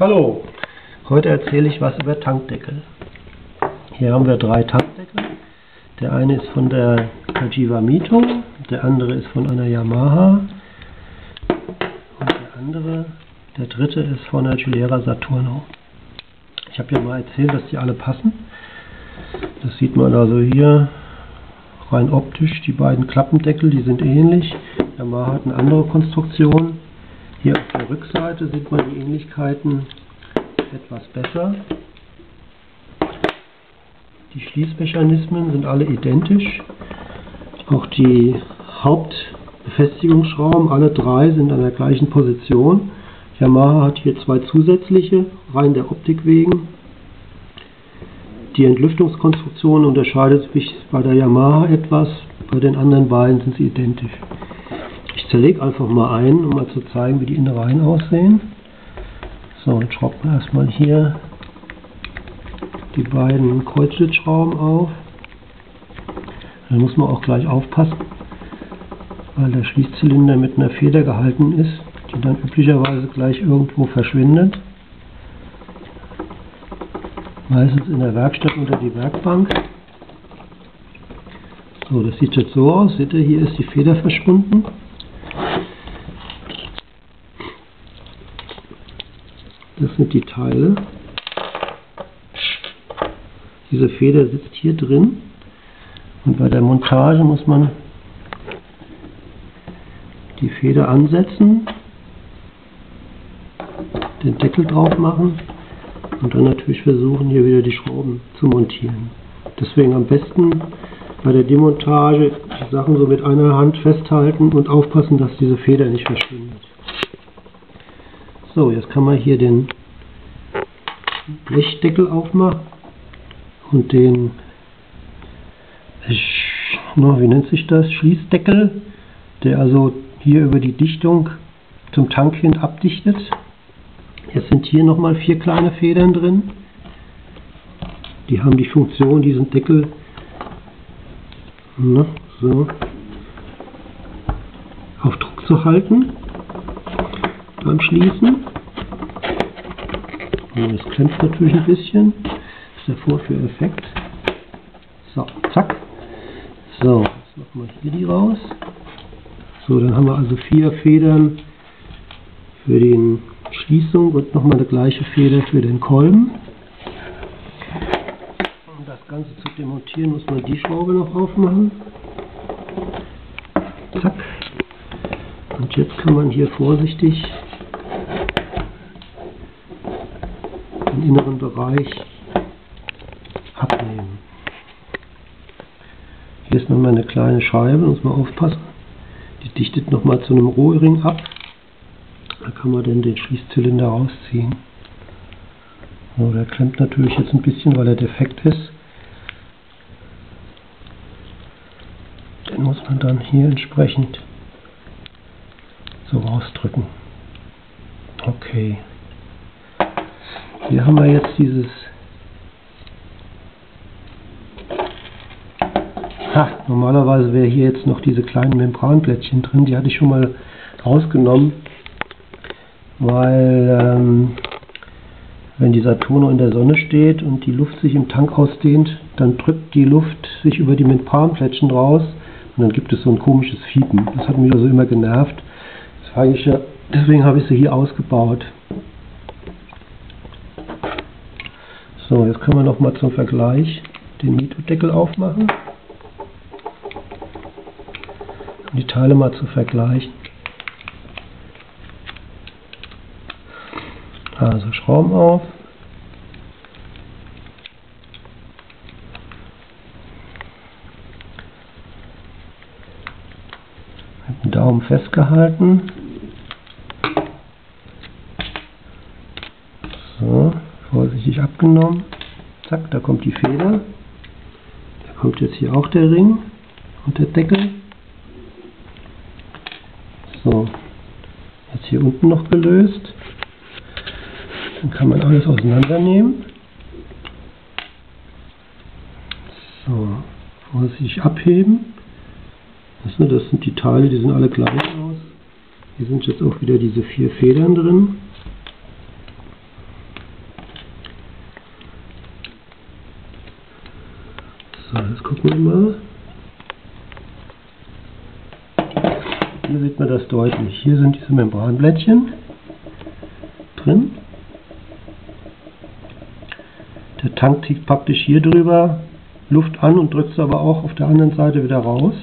Hallo, heute erzähle ich was über Tankdeckel. Hier haben wir drei Tankdeckel. Der eine ist von der Kajiva Mito, der andere ist von einer Yamaha und der andere, der dritte ist von der Gilera Saturno. Ich habe ja mal erzählt, dass die alle passen. Das sieht man also hier rein optisch. Die beiden Klappendeckel, die sind ähnlich. Yamaha hat eine andere Konstruktion. Hier auf der Rückseite sieht man die Ähnlichkeiten etwas besser. Die Schließmechanismen sind alle identisch. Auch die Hauptbefestigungsschrauben, alle drei sind an der gleichen Position. Yamaha hat hier zwei zusätzliche, rein der Optik wegen. Die Entlüftungskonstruktion unterscheidet sich bei der Yamaha etwas, bei den anderen beiden sind sie identisch. Ich zerlege einfach mal ein, um mal zu zeigen, wie die Innereien aussehen. So, jetzt schraubt man erstmal hier die beiden Kreuzschlitzschrauben auf. Da muss man auch gleich aufpassen, weil der Schließzylinder mit einer Feder gehalten ist, die dann üblicherweise gleich irgendwo verschwindet. Meistens in der Werkstatt unter die Werkbank. So, das sieht jetzt so aus. Seht ihr, hier ist die Feder verschwunden. Das sind die Teile. Diese Feder sitzt hier drin. Und bei der Montage muss man die Feder ansetzen, den Deckel drauf machen und dann natürlich versuchen, hier wieder die Schrauben zu montieren. Deswegen am besten bei der Demontage die Sachen so mit einer Hand festhalten und aufpassen, dass diese Feder nicht verschwindet. So, jetzt kann man hier den Blechdeckel aufmachen und den, no, wie nennt sich das, Schließdeckel, der also hier über die Dichtung zum Tank hin abdichtet. Jetzt sind hier nochmal vier kleine Federn drin. Die haben die Funktion, diesen Deckel na, so, auf Druck zu halten beim Schließen. Das klemmt natürlich ein bisschen. Das ist der Vorführeffekt. So, zack. So, jetzt machen wir hier die raus. So, dann haben wir also vier Federn für die Schließung und nochmal eine gleiche Feder für den Kolben. Um das Ganze zu demontieren, muss man die Schraube noch aufmachen. Zack. Und jetzt kann man hier vorsichtig den inneren Bereich abnehmen. Hier ist nochmal eine kleine Scheibe, muss man aufpassen. Die dichtet nochmal zu einem Rohring ab. Da kann man dann den Schließzylinder rausziehen. So, der klemmt natürlich jetzt ein bisschen, weil er defekt ist. Den muss man dann hier entsprechend so rausdrücken. Okay. Hier haben wir jetzt dieses ha, normalerweise wäre hier jetzt noch diese kleinen Membranplättchen drin, die hatte ich schon mal rausgenommen, weil ähm, wenn die Saturno in der Sonne steht und die Luft sich im Tank ausdehnt, dann drückt die Luft sich über die Membranplättchen raus und dann gibt es so ein komisches Fiepen. Das hat mich also immer genervt. Deswegen habe ich sie hier ausgebaut. So, jetzt können wir noch mal zum Vergleich den Nitro-Deckel aufmachen. Um die Teile mal zu vergleichen. Also Schrauben auf. Mit dem Daumen festgehalten. So abgenommen. Zack, da kommt die Feder. Da kommt jetzt hier auch der Ring und der Deckel. So, jetzt hier unten noch gelöst. Dann kann man alles auseinandernehmen. So, vorsichtig abheben. Das sind die Teile, die sind alle gleich aus. Hier sind jetzt auch wieder diese vier Federn drin. So, jetzt gucken wir mal. Hier sieht man das deutlich. Hier sind diese Membranblättchen drin. Der Tank zieht praktisch hier drüber Luft an und drückt es aber auch auf der anderen Seite wieder raus.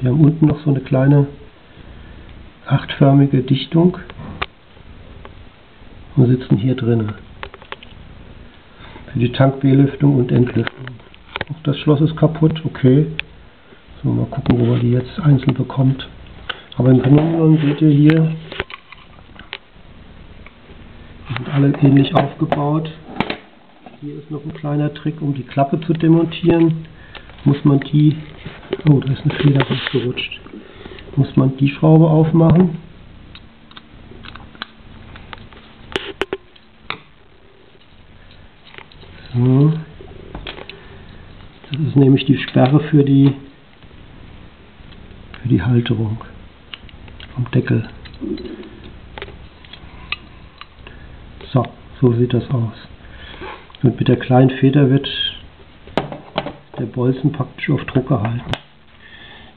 Die haben unten noch so eine kleine achtförmige Dichtung und sitzen hier drinnen. Für die Tankbelüftung und Entlüftung. Auch das Schloss ist kaputt, okay. So, mal gucken, wo man die jetzt einzeln bekommt. Aber im genommen seht ihr hier, die sind alle ähnlich aufgebaut. Hier ist noch ein kleiner Trick, um die Klappe zu demontieren. Muss man die, oh, da ist eine Feder rausgerutscht. Muss man die Schraube aufmachen. Das ist nämlich die Sperre für die für die Halterung vom Deckel. So, so sieht das aus. Und mit der kleinen Feder wird der Bolzen praktisch auf Druck gehalten.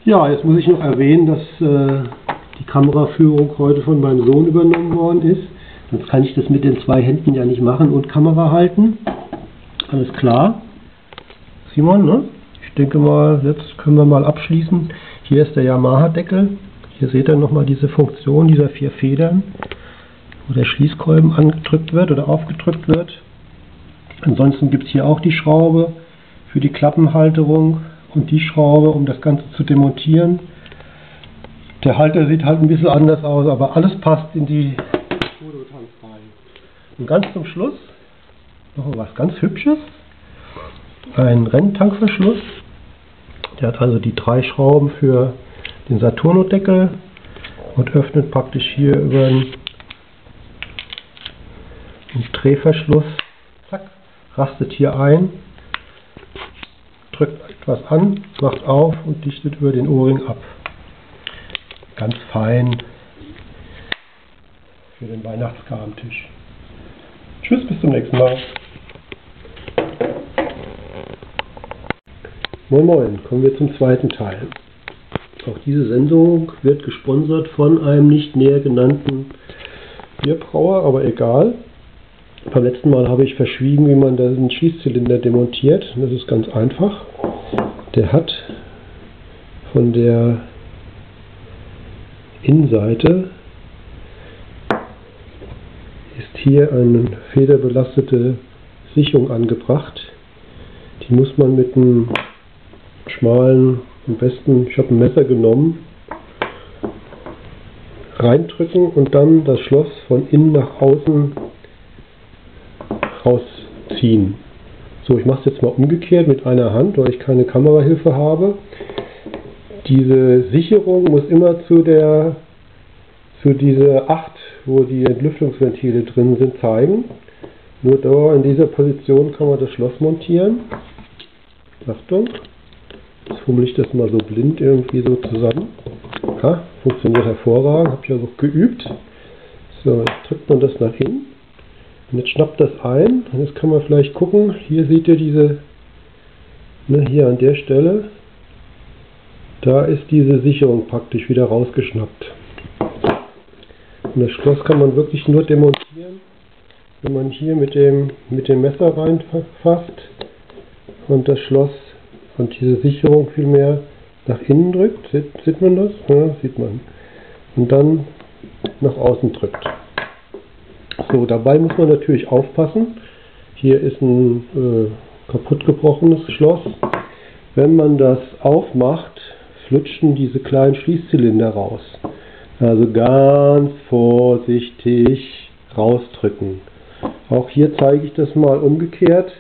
Ja, jetzt muss ich noch erwähnen, dass äh, die Kameraführung heute von meinem Sohn übernommen worden ist. Sonst kann ich das mit den zwei Händen ja nicht machen und Kamera halten. Alles klar. Simon, ne? Ich denke mal, jetzt können wir mal abschließen. Hier ist der Yamaha-Deckel. Hier seht ihr nochmal diese Funktion dieser vier Federn, wo der Schließkolben angedrückt wird oder aufgedrückt wird. Ansonsten gibt es hier auch die Schraube für die Klappenhalterung und die Schraube, um das Ganze zu demontieren. Der Halter sieht halt ein bisschen anders aus, aber alles passt in die Fototank rein. Und ganz zum Schluss noch was ganz Hübsches. Ein Renntankverschluss. Der hat also die drei Schrauben für den Saturno-Deckel und öffnet praktisch hier über einen Drehverschluss rastet hier ein, drückt etwas an, macht auf und dichtet über den Ohrring ab. Ganz fein für den Weihnachtsgabentisch. Tschüss, bis zum nächsten Mal. Moin Moin, kommen wir zum zweiten Teil. Auch diese Sendung wird gesponsert von einem nicht näher genannten Bierbrauer, aber egal. Beim letzten Mal habe ich verschwiegen, wie man den Schießzylinder demontiert. Das ist ganz einfach. Der hat von der Innenseite ist hier eine federbelastete Sicherung angebracht. Die muss man mit einem schmalen, am besten, ich habe ein Messer genommen, reindrücken und dann das Schloss von innen nach außen rausziehen. So, ich mache es jetzt mal umgekehrt mit einer Hand, weil ich keine Kamerahilfe habe. Diese Sicherung muss immer zu der zu dieser 8, wo die Entlüftungsventile drin sind, zeigen. Nur da in dieser Position kann man das Schloss montieren. Achtung, jetzt fummel ich das mal so blind irgendwie so zusammen. Ja, funktioniert hervorragend, habe ich ja so geübt. So, jetzt drückt man das nach innen. Und jetzt schnappt das ein. Und jetzt kann man vielleicht gucken. Hier seht ihr diese, ne, hier an der Stelle. Da ist diese Sicherung praktisch wieder rausgeschnappt. Und das Schloss kann man wirklich nur demontieren, wenn man hier mit dem, mit dem Messer reinfasst und das Schloss und diese Sicherung vielmehr nach innen drückt. Sieht, sieht man das? Ja, sieht man. Und dann nach außen drückt. So, dabei muss man natürlich aufpassen. Hier ist ein äh, kaputt gebrochenes Schloss. Wenn man das aufmacht, flutschen diese kleinen Schließzylinder raus. Also ganz vorsichtig rausdrücken. Auch hier zeige ich das mal umgekehrt.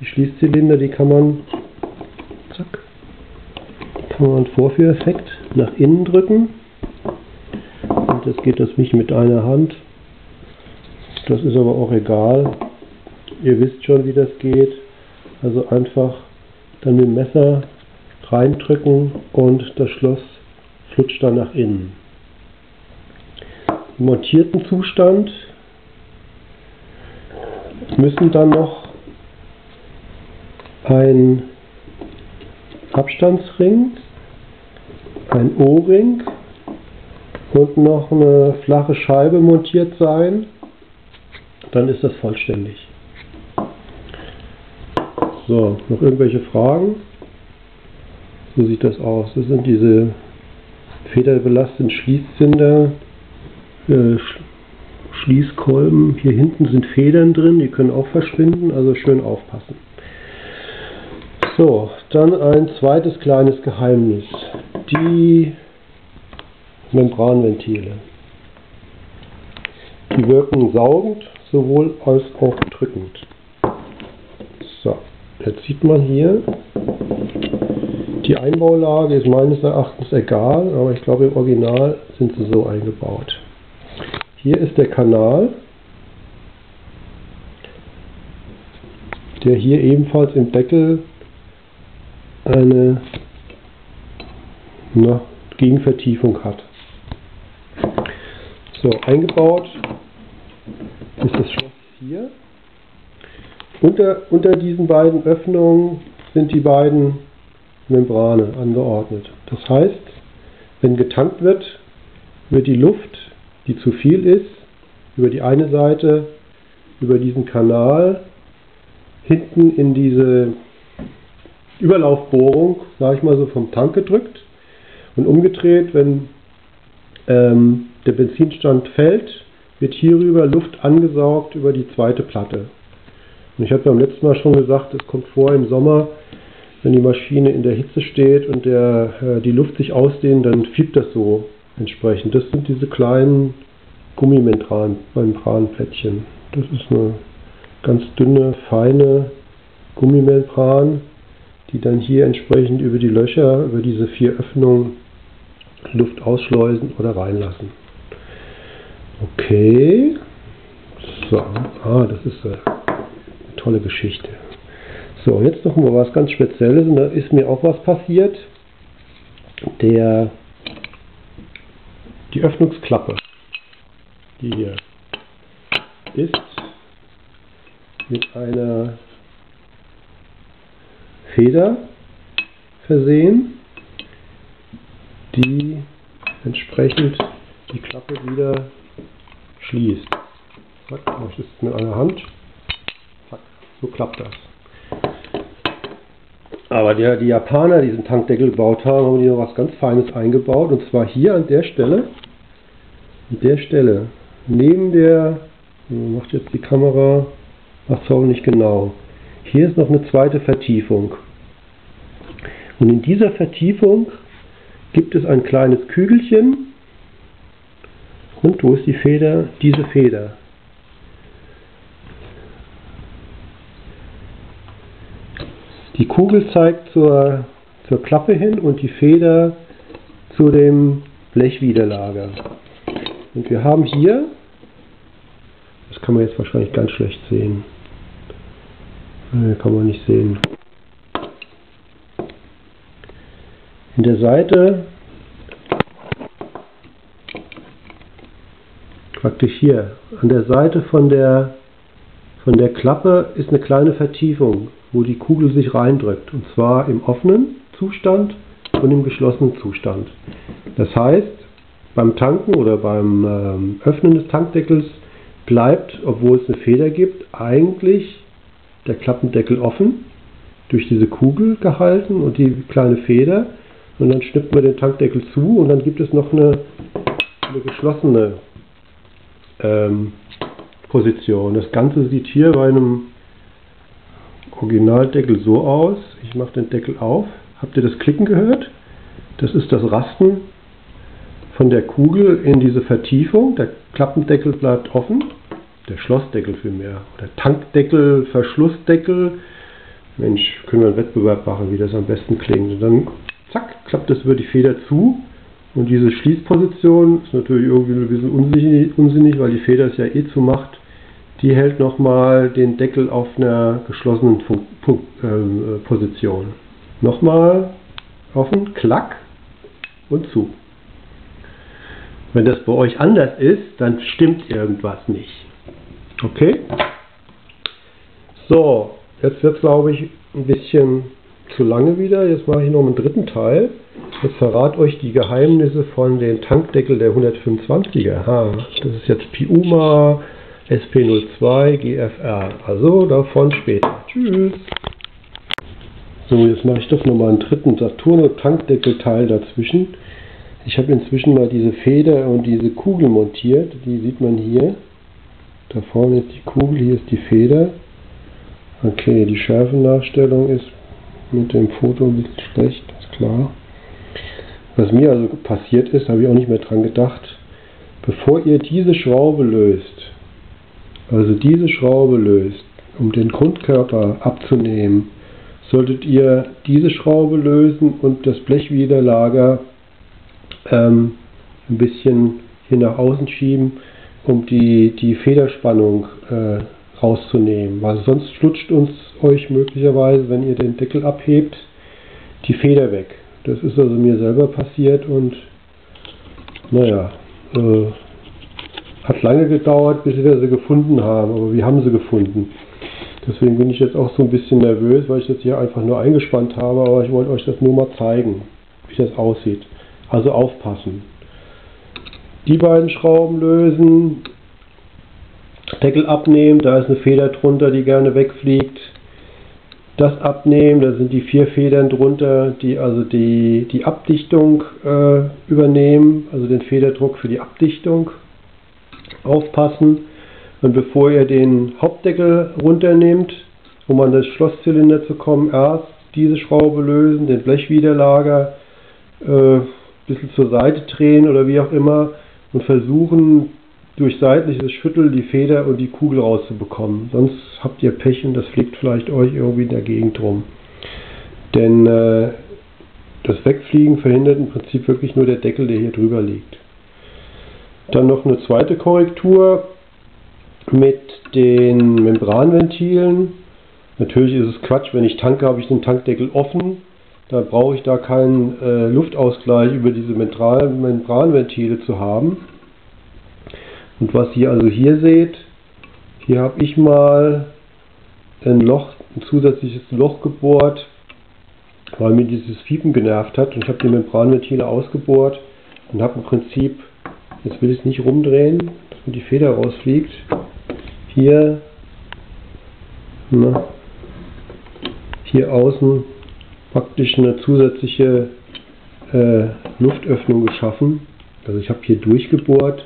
Die Schließzylinder, die kann man, man Vorführeffekt nach innen drücken. Und das geht das nicht mit einer Hand. Das ist aber auch egal. Ihr wisst schon, wie das geht. Also einfach dann mit dem Messer reindrücken und das Schloss flutscht dann nach innen. Im montierten Zustand müssen dann noch ein Abstandsring, ein O-Ring und noch eine flache Scheibe montiert sein, dann ist das vollständig. So, noch irgendwelche Fragen? So sieht das aus. Das sind diese federbelasteten Schließzynder, äh, Schließkolben. Hier hinten sind Federn drin, die können auch verschwinden, also schön aufpassen. So, dann ein zweites kleines Geheimnis. Die Membranventile. Die wirken saugend sowohl als auch drückend. So, jetzt sieht man hier, die Einbaulage ist meines Erachtens egal, aber ich glaube im Original sind sie so eingebaut. Hier ist der Kanal, der hier ebenfalls im Deckel eine na, Gegenvertiefung hat. So, eingebaut ist das Schloss hier. Unter, unter diesen beiden Öffnungen sind die beiden Membrane angeordnet. Das heißt, wenn getankt wird, wird die Luft, die zu viel ist, über die eine Seite, über diesen Kanal, hinten in diese Überlaufbohrung, sage ich mal so, vom Tank gedrückt und umgedreht, wenn ähm, der Benzinstand fällt, wird hierüber Luft angesaugt über die zweite Platte. Und ich habe beim letzten Mal schon gesagt, es kommt vor im Sommer, wenn die Maschine in der Hitze steht und der, äh, die Luft sich ausdehnt, dann fiebt das so entsprechend. Das sind diese kleinen Gummimembranplättchen. Das ist eine ganz dünne, feine Gummimembran, die dann hier entsprechend über die Löcher, über diese vier Öffnungen Luft ausschleusen oder reinlassen. Okay. So, ah, das ist eine tolle Geschichte. So, jetzt noch mal was ganz Spezielles und da ist mir auch was passiert. Der, die Öffnungsklappe, die hier ist mit einer Feder versehen, die entsprechend die Klappe wieder schließt. Zack, mache ich das mit einer Hand. Zack, so klappt das. Aber die, die Japaner, die diesen Tankdeckel gebaut haben, haben die noch was ganz Feines eingebaut. Und zwar hier an der Stelle, an der Stelle, neben der, macht jetzt die Kamera, macht es nicht genau. Hier ist noch eine zweite Vertiefung. Und in dieser Vertiefung gibt es ein kleines Kügelchen. Und wo ist die Feder? Diese Feder. Die Kugel zeigt zur, zur Klappe hin und die Feder zu dem Blechwiderlager. Und wir haben hier, das kann man jetzt wahrscheinlich ganz schlecht sehen, nee, kann man nicht sehen. In der Seite, praktisch hier, an der Seite von der, von der Klappe ist eine kleine Vertiefung wo die Kugel sich reindrückt. Und zwar im offenen Zustand und im geschlossenen Zustand. Das heißt, beim Tanken oder beim ähm, Öffnen des Tankdeckels bleibt, obwohl es eine Feder gibt, eigentlich der Klappendeckel offen, durch diese Kugel gehalten und die kleine Feder. Und dann schnippt man den Tankdeckel zu und dann gibt es noch eine, eine geschlossene ähm, Position. Das Ganze sieht hier bei einem Originaldeckel so aus. Ich mache den Deckel auf. Habt ihr das Klicken gehört? Das ist das Rasten von der Kugel in diese Vertiefung. Der Klappendeckel bleibt offen. Der Schlossdeckel vielmehr. Der Tankdeckel, Verschlussdeckel. Mensch, können wir einen Wettbewerb machen, wie das am besten klingt. Und dann, zack, klappt das über die Feder zu. Und diese Schließposition ist natürlich irgendwie ein bisschen unsinnig, weil die Feder es ja eh zumacht die hält nochmal den Deckel auf einer geschlossenen Fun Fun äh, Position. Nochmal offen, klack und zu. Wenn das bei euch anders ist, dann stimmt irgendwas nicht. Okay? So, jetzt wird es glaube ich ein bisschen zu lange wieder. Jetzt mache ich noch einen dritten Teil. Jetzt verrate euch die Geheimnisse von den Tankdeckel der 125er. Ha, das ist jetzt Piuma SP02 GFR. Also davon später. Tschüss. So, jetzt mache ich doch nochmal einen dritten Saturno Tankdeckelteil dazwischen. Ich habe inzwischen mal diese Feder und diese Kugel montiert. Die sieht man hier. Da vorne ist die Kugel, hier ist die Feder. Okay, die Schärfennachstellung ist mit dem Foto ein bisschen schlecht, ist klar. Was mir also passiert ist, habe ich auch nicht mehr dran gedacht. Bevor ihr diese Schraube löst, also diese Schraube löst, um den Grundkörper abzunehmen, solltet ihr diese Schraube lösen und das Blechwiderlager ähm, ein bisschen hier nach außen schieben, um die, die Federspannung äh, rauszunehmen. Weil sonst flutscht uns euch möglicherweise, wenn ihr den Deckel abhebt, die Feder weg. Das ist also mir selber passiert und naja, äh, hat lange gedauert, bis wir sie gefunden haben, aber wir haben sie gefunden. Deswegen bin ich jetzt auch so ein bisschen nervös, weil ich das hier einfach nur eingespannt habe, aber ich wollte euch das nur mal zeigen, wie das aussieht. Also aufpassen. Die beiden Schrauben lösen, Deckel abnehmen, da ist eine Feder drunter, die gerne wegfliegt. Das abnehmen, da sind die vier Federn drunter, die also die, die Abdichtung äh, übernehmen, also den Federdruck für die Abdichtung. Aufpassen. Und bevor ihr den Hauptdeckel runternehmt, um an das Schlosszylinder zu kommen, erst diese Schraube lösen, den Blechwiderlager äh, ein bisschen zur Seite drehen oder wie auch immer und versuchen durch seitliches Schütteln die Feder und die Kugel rauszubekommen. Sonst habt ihr Pech und das fliegt vielleicht euch irgendwie in der Gegend rum. Denn äh, das Wegfliegen verhindert im Prinzip wirklich nur der Deckel, der hier drüber liegt. Dann noch eine zweite Korrektur mit den Membranventilen. Natürlich ist es Quatsch, wenn ich tanke, habe ich den Tankdeckel offen. Da brauche ich da keinen äh, Luftausgleich über diese Membranventile zu haben. Und was ihr also hier seht, hier habe ich mal ein Loch, ein zusätzliches Loch gebohrt, weil mir dieses Fiepen genervt hat. Und ich habe die Membranventile ausgebohrt und habe im Prinzip, jetzt will ich es nicht rumdrehen, dass mir die Feder rausfliegt, hier, na, hier außen praktisch eine zusätzliche äh, Luftöffnung geschaffen. Also ich habe hier durchgebohrt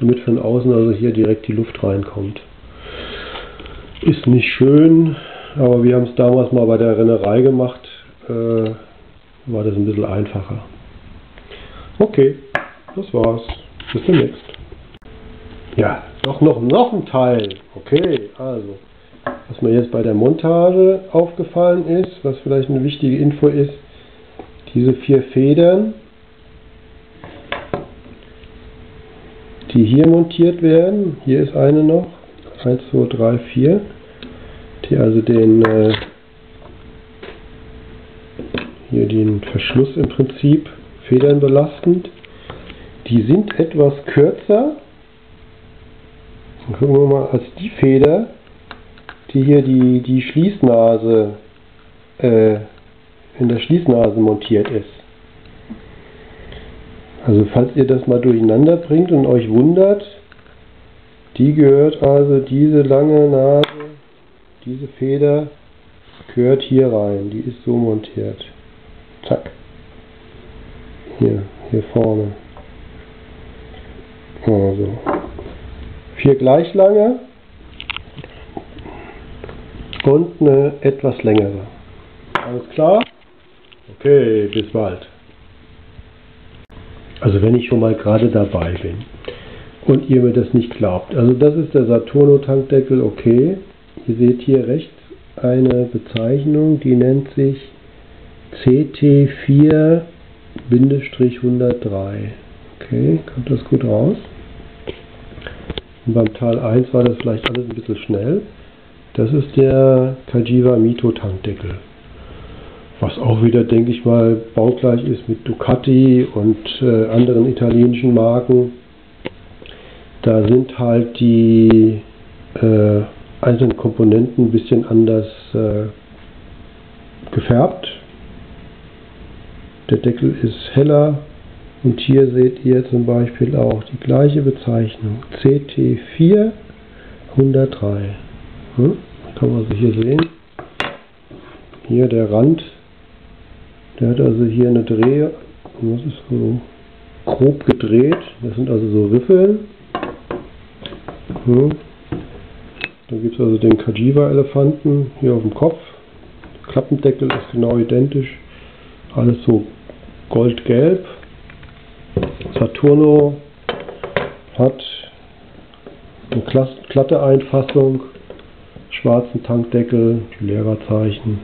damit von außen also hier direkt die Luft reinkommt. Ist nicht schön, aber wir haben es damals mal bei der Rennerei gemacht, äh, war das ein bisschen einfacher. Okay, das war's. Bis demnächst. Ja, doch noch, noch ein Teil. Okay, also, was mir jetzt bei der Montage aufgefallen ist, was vielleicht eine wichtige Info ist, diese vier Federn, die hier montiert werden. Hier ist eine noch, 1, 2, 3, 4, die also den äh, hier den Verschluss im Prinzip Federn belastend. Die sind etwas kürzer. Dann gucken wir mal als die Feder, die hier die, die Schließnase äh, in der Schließnase montiert ist. Also falls ihr das mal durcheinander bringt und euch wundert, die gehört also, diese lange Nase, diese Feder gehört hier rein. Die ist so montiert. Zack. Hier, hier vorne. Also. Vier gleich lange und eine etwas längere. Alles klar? Okay, bis bald. Also wenn ich schon mal gerade dabei bin und ihr mir das nicht glaubt. Also das ist der Saturno Tankdeckel, okay. Ihr seht hier rechts eine Bezeichnung, die nennt sich CT4-103. Okay, kommt das gut raus? Und beim Teil 1 war das vielleicht alles ein bisschen schnell. Das ist der Kajiva Mito Tankdeckel was auch wieder, denke ich mal, baugleich ist mit Ducati und äh, anderen italienischen Marken. Da sind halt die, äh, einzelnen Komponenten ein bisschen anders äh, gefärbt. Der Deckel ist heller und hier seht ihr zum Beispiel auch die gleiche Bezeichnung CT4 103. Hm? Kann man also hier sehen. Hier der Rand, der hat also hier eine Dreh, das ist so grob gedreht. Das sind also so Riffeln. Hm. Dann gibt es also den Kajiva-Elefanten hier auf dem Kopf. Der Klappendeckel ist genau identisch. Alles so goldgelb. Saturno hat eine glatte Einfassung, schwarzen Tankdeckel, die Lehrerzeichen,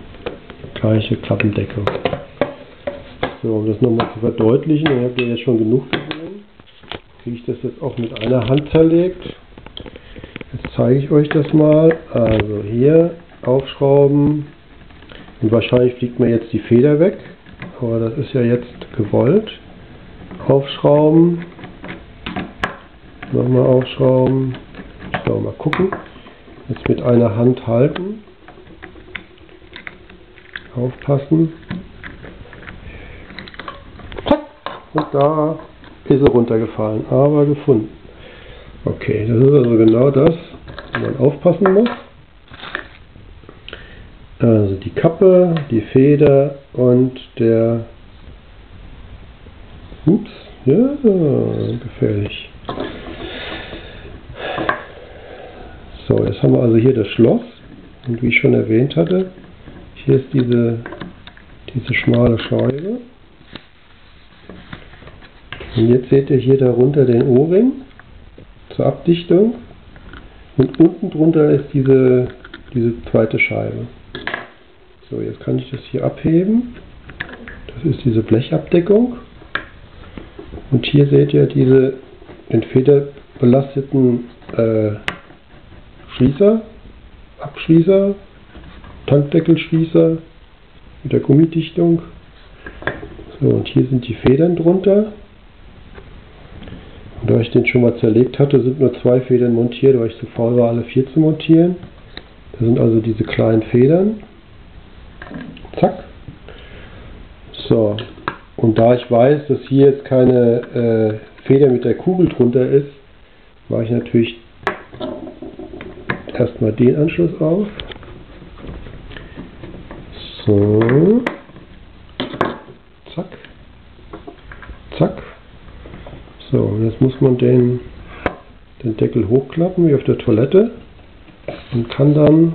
gleiche Klappendeckel. So, um das nochmal zu verdeutlichen, ihr habt ja jetzt schon genug gesehen, kriege ich das jetzt auch mit einer Hand zerlegt. Jetzt zeige ich euch das mal. Also hier aufschrauben und wahrscheinlich fliegt mir jetzt die Feder weg, aber das ist ja jetzt gewollt. Aufschrauben, nochmal aufschrauben, so, mal gucken. Jetzt mit einer Hand halten. Aufpassen. Und da ist er runtergefallen, aber gefunden. Okay, das ist also genau das, wo man aufpassen muss. Also die Kappe, die Feder und der... Ups, ja, gefährlich. So, jetzt haben wir also hier das Schloss. Und wie ich schon erwähnt hatte, hier ist diese, diese schmale Scheibe. Und jetzt seht ihr hier darunter den O-Ring zur Abdichtung. Und unten drunter ist diese, diese zweite Scheibe. So, jetzt kann ich das hier abheben. Das ist diese Blechabdeckung. Und hier seht ihr diese in Feder belasteten äh, Schließer, Abschließer, Tankdeckelschließer mit der Gummidichtung. So, und hier sind die Federn drunter. Da ich den schon mal zerlegt hatte, sind nur zwei Federn montiert, weil ich zu faul war, alle vier zu montieren. Das sind also diese kleinen Federn. Zack. So. Und da ich weiß, dass hier jetzt keine äh, Feder mit der Kugel drunter ist, mache ich natürlich erstmal den Anschluss auf. So. Zack. Zack. So, jetzt muss man den, den Deckel hochklappen, wie auf der Toilette. Und kann dann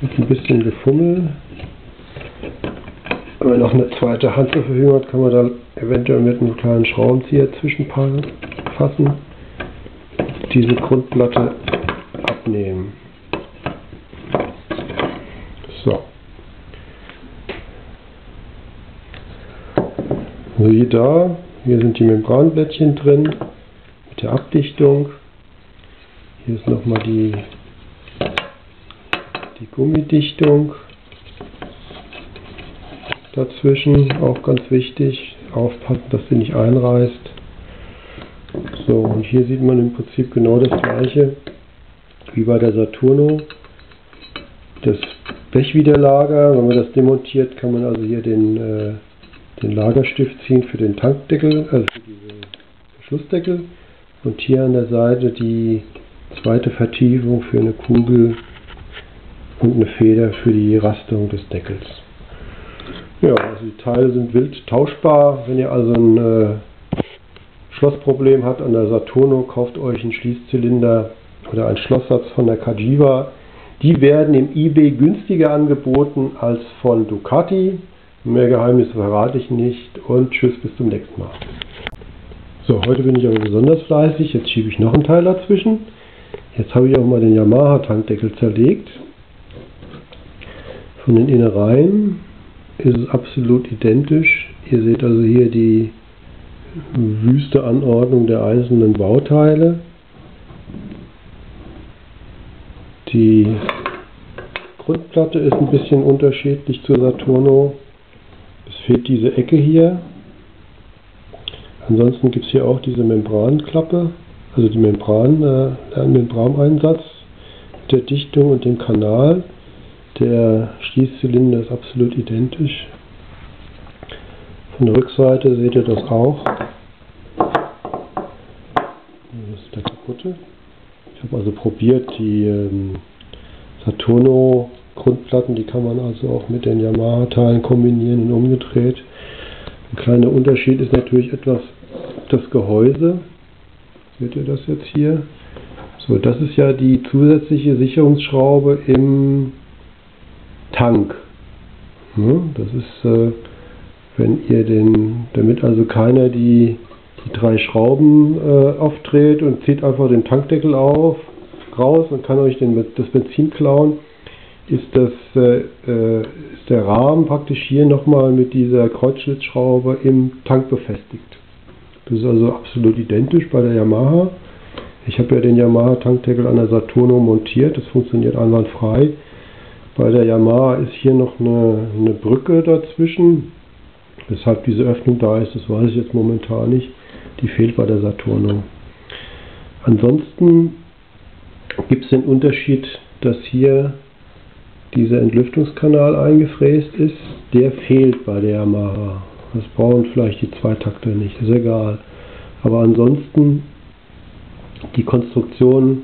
mit ein bisschen Gefummel, wenn man noch eine zweite Hand zur Verfügung hat, kann man da eventuell mit einem kleinen Schraubenzieher zwischenfassen, diese Grundplatte abnehmen. So. Wie da, hier sind die Membranblättchen drin mit der Abdichtung. Hier ist nochmal die, die Gummidichtung dazwischen, auch ganz wichtig. Aufpassen, dass sie nicht einreißt. So, und hier sieht man im Prinzip genau das gleiche wie bei der Saturno. Das Blechwiderlager, wenn man das demontiert, kann man also hier den, äh, den Lagerstift ziehen für den Tankdeckel, also für diese Verschlussdeckel. Und hier an der Seite die zweite Vertiefung für eine Kugel und eine Feder für die Rastung des Deckels. Ja, also die Teile sind wild tauschbar. Wenn ihr also ein äh, Schlossproblem habt an der Saturno, kauft euch einen Schließzylinder oder ein Schlosssatz von der Kajiva. Die werden im eBay günstiger angeboten als von Ducati. Mehr Geheimnisse verrate ich nicht und tschüss, bis zum nächsten Mal. So, heute bin ich aber besonders fleißig. Jetzt schiebe ich noch einen Teil dazwischen. Jetzt habe ich auch mal den Yamaha-Tankdeckel zerlegt. Von den Innereien ist es absolut identisch. Ihr seht also hier die wüste Anordnung der einzelnen Bauteile. Die Grundplatte ist ein bisschen unterschiedlich zur Saturno. Fehlt diese Ecke hier. Ansonsten gibt es hier auch diese Membranklappe, also die Membran, äh, den Membraneinsatz. der Dichtung und dem Kanal. Der Schließzylinder ist absolut identisch. Von der Rückseite seht ihr das auch. Das ist der kaputte. Ich habe also probiert, die ähm, Saturno Grundplatten, die kann man also auch mit den Yamaha-Teilen kombinieren und umgedreht. Ein kleiner Unterschied ist natürlich etwas das Gehäuse. Seht ihr das jetzt hier? So, das ist ja die zusätzliche Sicherungsschraube im Tank. Das ist, äh, wenn ihr den, damit also keiner die, die drei Schrauben äh, aufdreht und zieht einfach den Tankdeckel auf, raus und kann euch den, das Benzin klauen, ist, das, äh, äh, ist der Rahmen praktisch hier nochmal mit dieser Kreuzschlitzschraube im Tank befestigt. Das ist also absolut identisch bei der Yamaha. Ich habe ja den Yamaha Tankdeckel an der Saturno montiert, das funktioniert einwandfrei. Bei der Yamaha ist hier noch eine, eine Brücke dazwischen. Weshalb diese Öffnung da ist, das weiß ich jetzt momentan nicht. Die fehlt bei der Saturno. Ansonsten gibt es den Unterschied, dass hier dieser Entlüftungskanal eingefräst ist. Der fehlt bei der Yamaha. Das brauchen vielleicht die Zweitakter nicht, ist egal. Aber ansonsten die Konstruktion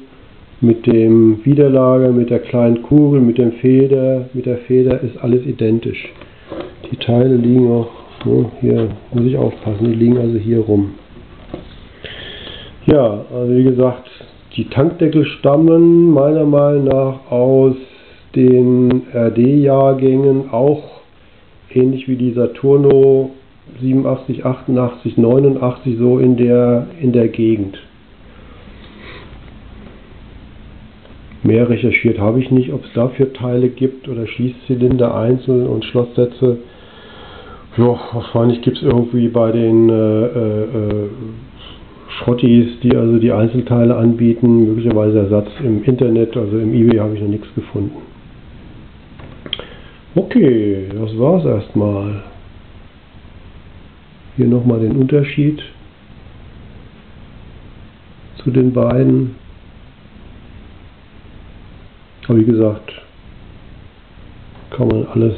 mit dem Widerlager, mit der kleinen Kugel, mit dem Feder, mit der Feder ist alles identisch. Die Teile liegen auch, oh, hier muss ich aufpassen, die liegen also hier rum. Ja, also wie gesagt, die Tankdeckel stammen meiner Meinung nach aus den RD-Jahrgängen auch ähnlich wie die Saturno 87, 88, 89 so in der, in der Gegend. Mehr recherchiert habe ich nicht, ob es dafür Teile gibt oder Schließzylinder einzeln und Schlosssätze. Ja, wahrscheinlich gibt es irgendwie bei den äh, äh, äh, Schrottis, die also die Einzelteile anbieten, möglicherweise Ersatz im Internet, also im eBay habe ich noch nichts gefunden. Okay, das war's erstmal. Hier nochmal den Unterschied zu den beiden. Aber wie gesagt, kann man alles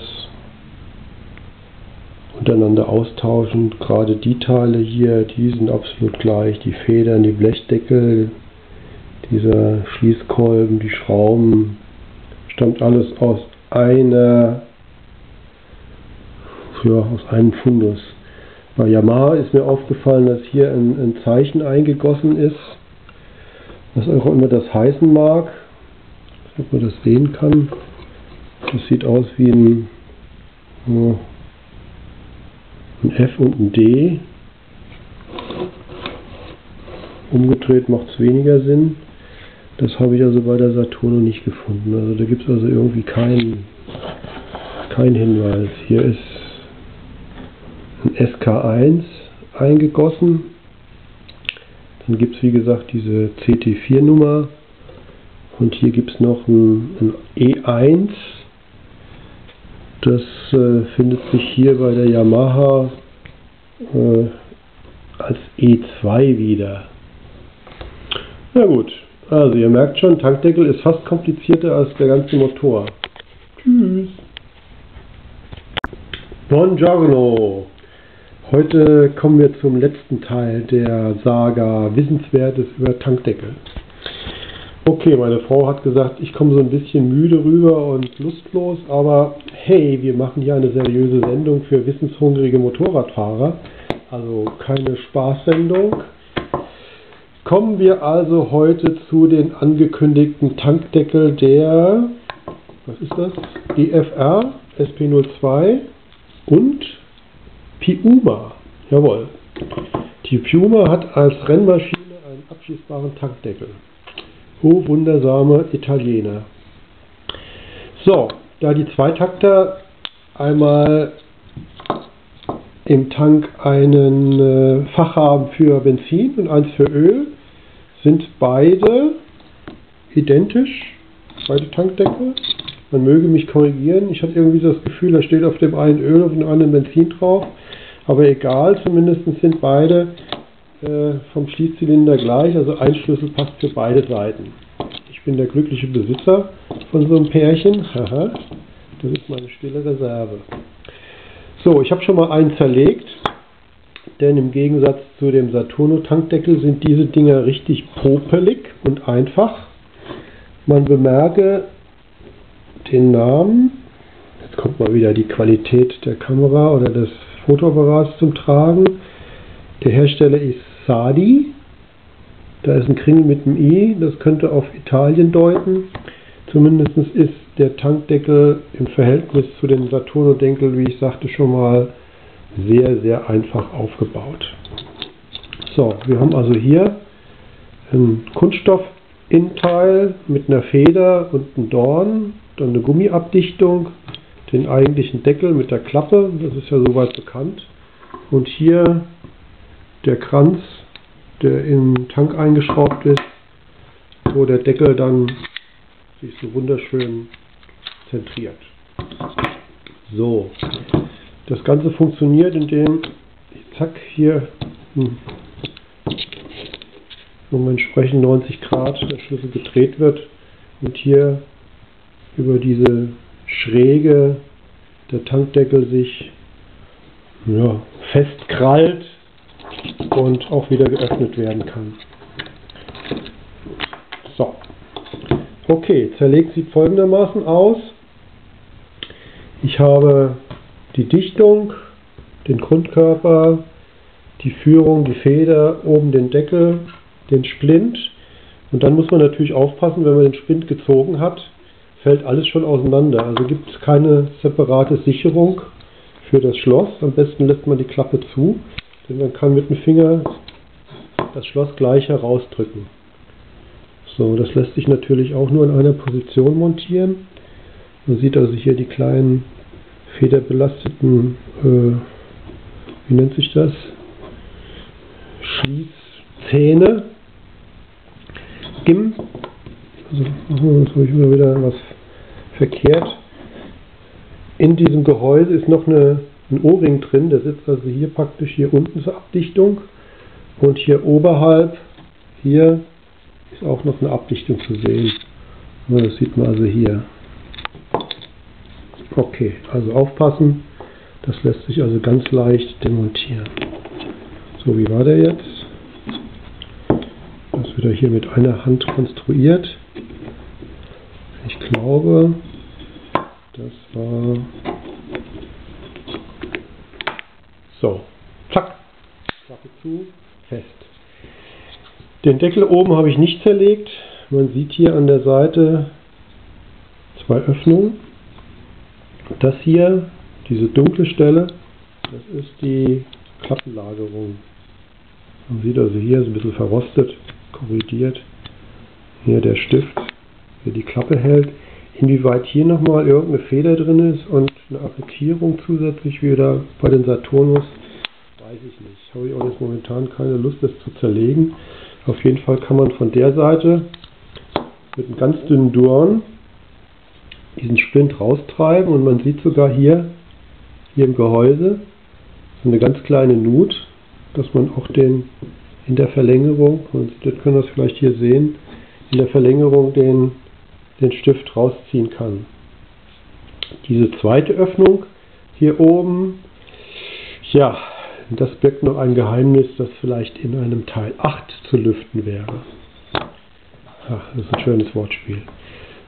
untereinander austauschen. Gerade die Teile hier, die sind absolut gleich. Die Federn, die Blechdeckel, dieser Schließkolben, die Schrauben, stammt alles aus einer, ja, aus einem Fundus. Bei Yamaha ist mir aufgefallen, dass hier ein, ein Zeichen eingegossen ist, was auch immer das heißen mag. Ob man das sehen kann. Das sieht aus wie ein, ein F und ein D. Umgedreht macht es weniger Sinn. Das habe ich also bei der Saturno nicht gefunden. Also da gibt es also irgendwie keinen kein Hinweis. Hier ist ein SK1 eingegossen. Dann gibt es wie gesagt diese CT4-Nummer. Und hier gibt es noch ein, ein, E1. Das äh, findet sich hier bei der Yamaha äh, als E2 wieder. Na gut, also ihr merkt schon, Tankdeckel ist fast komplizierter als der ganze Motor. Tschüss. Buongiorno. Heute kommen wir zum letzten Teil der Saga Wissenswertes über Tankdeckel. Okay, meine Frau hat gesagt, ich komme so ein bisschen müde rüber und lustlos, aber hey, wir machen hier eine seriöse Sendung für wissenshungrige Motorradfahrer, also keine Spaßsendung. Kommen wir also heute zu den angekündigten Tankdeckel der, was ist das? EFR, SP02 und Piuma. Jawohl. Die Piuma hat als Rennmaschine einen abschließbaren Tankdeckel. Oh, wundersame Italiener. So, da die Zweitakter einmal im Tank einen äh, Fach haben für Benzin und eins für Öl, sind beide identisch, beide Tankdeckel. Man möge mich korrigieren. Ich hatte irgendwie das Gefühl, da steht auf dem einen Öl, auf dem anderen Benzin drauf. Aber egal, zumindest sind beide äh, vom Schließzylinder gleich. Also ein Schlüssel passt für beide Seiten. Ich bin der glückliche Besitzer von so einem Pärchen. Das ist meine stille Reserve. So, ich habe schon mal einen zerlegt, denn im Gegensatz zu dem Saturno-Tankdeckel sind diese Dinger richtig popelig und einfach. Man bemerke den Namen, jetzt kommt mal wieder die Qualität der Kamera oder des Fotoapparats zum Tragen. Der Hersteller ist Sadi, da ist ein Kringel mit einem I, das könnte auf Italien deuten. Zumindest ist der Tankdeckel im Verhältnis zu den Saturno-Deckel, wie ich sagte schon mal, sehr, sehr einfach aufgebaut. So, wir haben also hier ein Kunststoff-Innenteil mit einer Feder und einem Dorn, dann eine Gummiabdichtung, den eigentlichen Deckel mit der Klappe, das ist ja soweit bekannt. Und hier der Kranz, der im Tank eingeschraubt ist, wo der Deckel dann sich so wunderschön zentriert. So, das Ganze funktioniert, indem zack hier hm, um entsprechend 90 Grad der Schlüssel gedreht wird und hier über diese Schräge der Tankdeckel sich ja, festkrallt und auch wieder geöffnet werden kann. So. Okay, zerlegt sieht folgendermaßen aus. Ich habe die Dichtung, den Grundkörper, die Führung, die Feder, oben den Deckel, den Splint. Und dann muss man natürlich aufpassen, wenn man den Splint gezogen hat, fällt alles schon auseinander. Also gibt es keine separate Sicherung für das Schloss. Am besten lässt man die Klappe zu, denn man kann mit dem Finger das Schloss gleich herausdrücken. So, das lässt sich natürlich auch nur in einer Position montieren. Man sieht also hier die kleinen federbelasteten, äh, wie nennt sich das? Schließzähne. Gim. Also, jetzt habe ich immer wieder was verkehrt. In diesem Gehäuse ist noch eine, ein O-Ring drin, der sitzt also hier praktisch hier unten zur Abdichtung. Und hier oberhalb, hier ist auch noch eine Abdichtung zu sehen. Das sieht man also hier. Okay, also aufpassen. Das lässt sich also ganz leicht demontieren. So, wie war der jetzt? Das wird er hier mit einer Hand konstruiert. Ich glaube, das war... So, zack, Klappe zu, fest. Den Deckel oben habe ich nicht zerlegt. Man sieht hier an der Seite zwei Öffnungen. Das hier, diese dunkle Stelle, das ist die Klappenlagerung. Man sieht also hier ist ein bisschen verrostet, korrigiert. Hier der Stift, der die Klappe hält. Inwieweit hier nochmal irgendeine Feder drin ist und eine Arretierung zusätzlich wieder bei den Saturnus, weiß ich nicht. Habe ich auch jetzt momentan keine Lust, das zu zerlegen. Auf jeden Fall kann man von der Seite mit einem ganz dünnen Dorn diesen Splint raustreiben und man sieht sogar hier, hier im Gehäuse so eine ganz kleine Nut, dass man auch den in der Verlängerung, und das können wir vielleicht hier sehen, in der Verlängerung den, den Stift rausziehen kann. Diese zweite Öffnung hier oben, ja, das birgt noch ein Geheimnis, das vielleicht in einem Teil 8 zu lüften wäre. Ach, das ist ein schönes Wortspiel.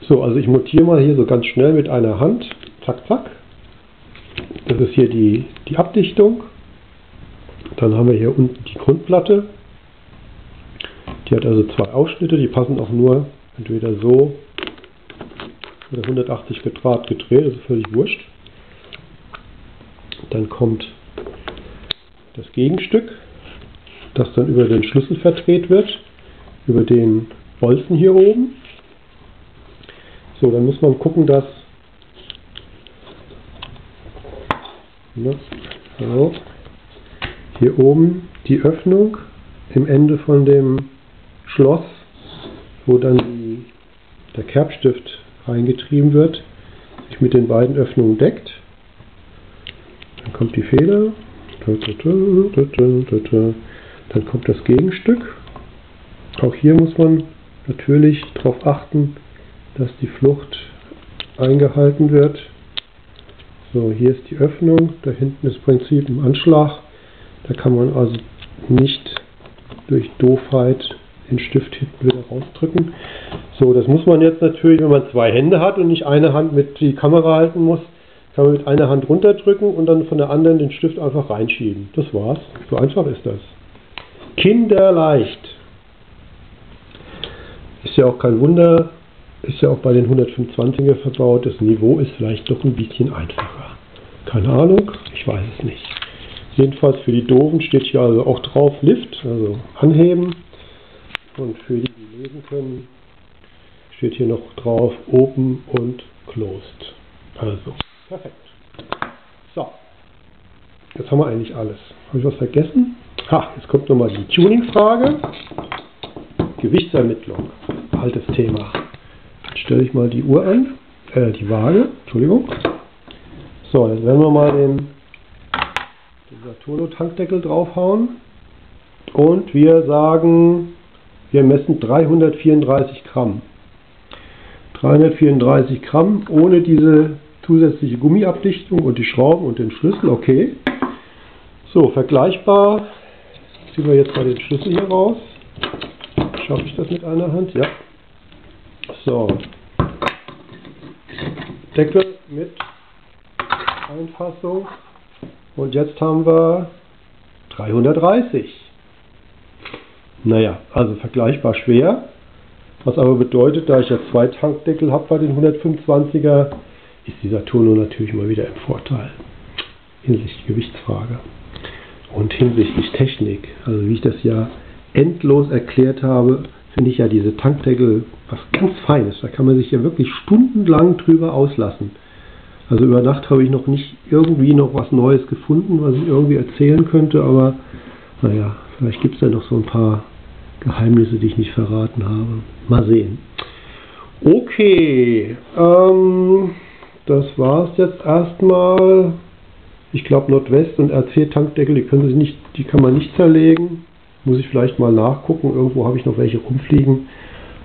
So, also ich montiere mal hier so ganz schnell mit einer Hand. Zack, zack. Das ist hier die, die Abdichtung. Dann haben wir hier unten die Grundplatte. Die hat also zwei Ausschnitte, die passen auch nur entweder so oder 180 Grad gedreht, ist völlig wurscht. Dann kommt das Gegenstück, das dann über den Schlüssel verdreht wird, über den Bolzen hier oben. So, dann muss man gucken, dass ne, so, hier oben die Öffnung im Ende von dem Schloss, wo dann die, der Kerbstift reingetrieben wird, sich mit den beiden Öffnungen deckt. Dann kommt die Feder, dann kommt das Gegenstück. Auch hier muss man natürlich darauf achten, dass die Flucht eingehalten wird. So, hier ist die Öffnung, da hinten ist Prinzip ein Anschlag. Da kann man also nicht durch Doofheit den Stift hinten wieder rausdrücken. So, das muss man jetzt natürlich, wenn man zwei Hände hat und nicht eine Hand mit die Kamera halten muss, kann man mit einer Hand runterdrücken und dann von der anderen den Stift einfach reinschieben. Das war's. So einfach ist das. Kinderleicht. Ist ja auch kein Wunder, ist ja auch bei den 125er verbaut. Das Niveau ist vielleicht doch ein bisschen einfacher. Keine Ahnung, ich weiß es nicht. Jedenfalls für die Doofen steht hier also auch drauf Lift, also anheben. Und für die, die lesen können, steht hier noch drauf Open und Closed. Also, perfekt. So, jetzt haben wir eigentlich alles. Habe ich was vergessen? Ha, jetzt kommt nochmal die Tuning-Frage. Gewichtsermittlung, altes Thema. Stelle ich mal die Uhr an, äh, die Waage, Entschuldigung. So, jetzt werden wir mal den, den Saturno-Tankdeckel draufhauen. Und wir sagen, wir messen 334 Gramm. 334 Gramm ohne diese zusätzliche Gummiabdichtung und die Schrauben und den Schlüssel, okay. So, vergleichbar ziehen wir jetzt mal den Schlüssel hier raus. Schaffe ich das mit einer Hand? Ja. So. Deckel mit Einfassung. Und jetzt haben wir 330. Naja, also vergleichbar schwer. Was aber bedeutet, da ich ja zwei Tankdeckel habe bei den 125er, ist dieser Turno natürlich mal wieder im Vorteil. Hinsichtlich Gewichtsfrage. Und hinsichtlich Technik, also wie ich das ja endlos erklärt habe, finde ich ja diese Tankdeckel was ganz Feines. Da kann man sich ja wirklich stundenlang drüber auslassen. Also über Nacht habe ich noch nicht irgendwie noch was Neues gefunden, was ich irgendwie erzählen könnte, aber naja, vielleicht gibt es ja noch so ein paar Geheimnisse, die ich nicht verraten habe. Mal sehen. Okay, ähm, das war es jetzt erstmal. Ich glaube Nordwest und RC-Tankdeckel, die können sich nicht, die kann man nicht zerlegen. Muss ich vielleicht mal nachgucken. Irgendwo habe ich noch welche rumfliegen.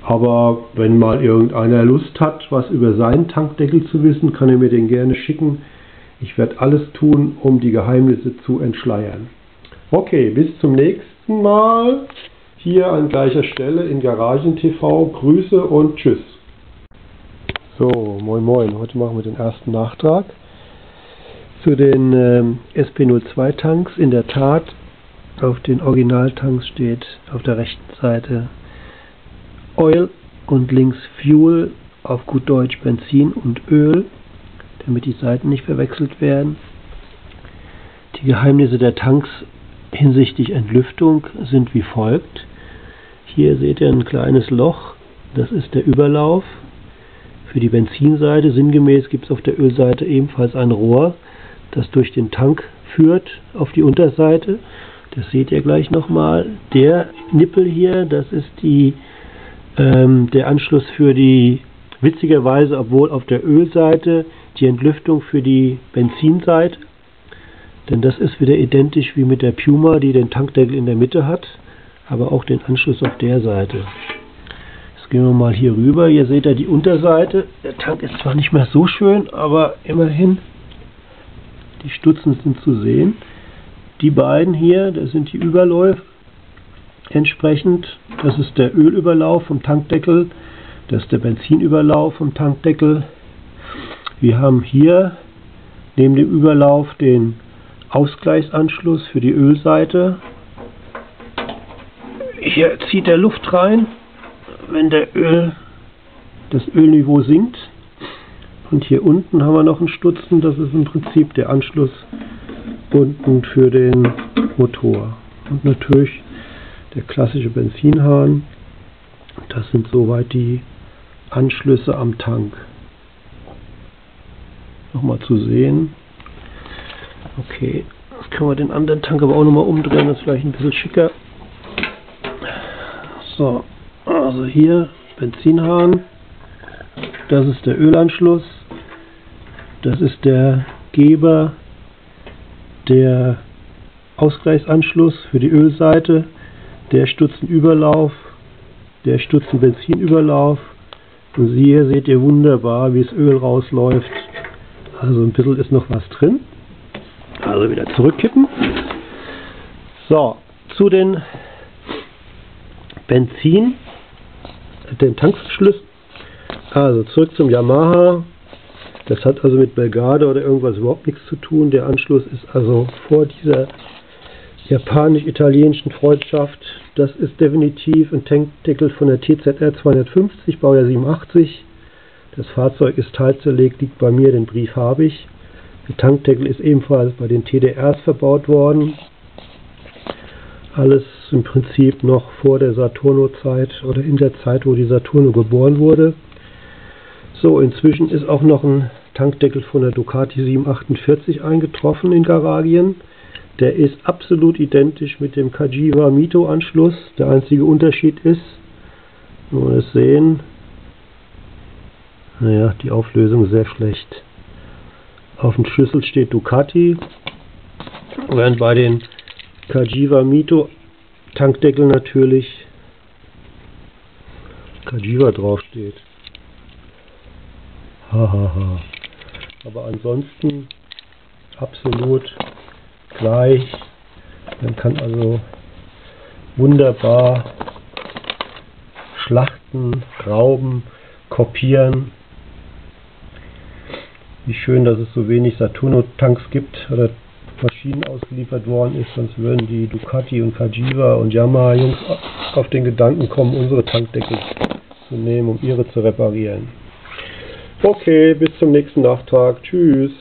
Aber wenn mal irgendeiner Lust hat, was über seinen Tankdeckel zu wissen, kann er mir den gerne schicken. Ich werde alles tun, um die Geheimnisse zu entschleiern. Okay, bis zum nächsten Mal. Hier an gleicher Stelle in Garagen TV. Grüße und Tschüss. So, moin moin. Heute machen wir den ersten Nachtrag zu den ähm, SP02 Tanks. In der Tat auf den Originaltanks steht auf der rechten Seite Oil und links Fuel, auf gut Deutsch Benzin und Öl, damit die Seiten nicht verwechselt werden. Die Geheimnisse der Tanks hinsichtlich Entlüftung sind wie folgt. Hier seht ihr ein kleines Loch, das ist der Überlauf. Für die Benzinseite sinngemäß gibt es auf der Ölseite ebenfalls ein Rohr, das durch den Tank führt auf die Unterseite. Das seht ihr gleich nochmal. Der Nippel hier, das ist die, ähm, der Anschluss für die, witzigerweise, obwohl auf der Ölseite die Entlüftung für die Benzinseite. Denn das ist wieder identisch wie mit der Puma, die den Tankdeckel in der Mitte hat, aber auch den Anschluss auf der Seite. Jetzt gehen wir mal hier rüber. Hier seht ihr die Unterseite. Der Tank ist zwar nicht mehr so schön, aber immerhin, die Stutzen sind zu sehen. Die beiden hier, das sind die Überläufe entsprechend. Das ist der Ölüberlauf vom Tankdeckel, das ist der Benzinüberlauf vom Tankdeckel. Wir haben hier neben dem Überlauf den Ausgleichsanschluss für die Ölseite. Hier zieht der Luft rein, wenn der Öl, das Ölniveau sinkt. Und hier unten haben wir noch einen Stutzen, das ist im Prinzip der Anschluss unten für den Motor. Und natürlich der klassische Benzinhahn. Das sind soweit die Anschlüsse am Tank. Nochmal zu sehen. Okay, jetzt können wir den anderen Tank aber auch nochmal umdrehen, das ist vielleicht ein bisschen schicker. So, also hier Benzinhahn. Das ist der Ölanschluss. Das ist der Geber der Ausgleichsanschluss für die Ölseite, der Stutzenüberlauf Der stutzt einen Benzinüberlauf. Und hier seht ihr wunderbar, wie das Öl rausläuft. Also ein bisschen ist noch was drin. Also wieder zurückkippen. So, zu den Benzin, den Tankverschlüssen. Also zurück zum Yamaha. Das hat also mit Belgade oder irgendwas überhaupt nichts zu tun. Der Anschluss ist also vor dieser japanisch-italienischen Freundschaft. Das ist definitiv ein Tankdeckel von der TZR 250, Baujahr 87. Das Fahrzeug ist teilzerlegt, liegt bei mir, den Brief habe ich. Der Tankdeckel ist ebenfalls bei den TDRs verbaut worden. Alles im Prinzip noch vor der Saturno-Zeit oder in der Zeit, wo die Saturno geboren wurde. So, inzwischen ist auch noch ein Tankdeckel von der Ducati 748 eingetroffen in Garagien. Der ist absolut identisch mit dem Kajiva Mito Anschluss. Der einzige Unterschied ist, wir es sehen, naja, die Auflösung sehr schlecht. Auf dem Schlüssel steht Ducati, während bei den Kajiva Mito Tankdeckel natürlich Kajiva draufsteht. Hahaha. Aber ansonsten absolut gleich. Man kann also wunderbar schlachten, rauben, kopieren. Wie schön, dass es so wenig Saturno-Tanks gibt oder Maschinen ausgeliefert worden ist, sonst würden die Ducati und Kajiva und Yamaha Jungs auf den Gedanken kommen, unsere Tankdeckel zu nehmen, um ihre zu reparieren. Okay, bis zum nächsten Nachtrag. Tschüss.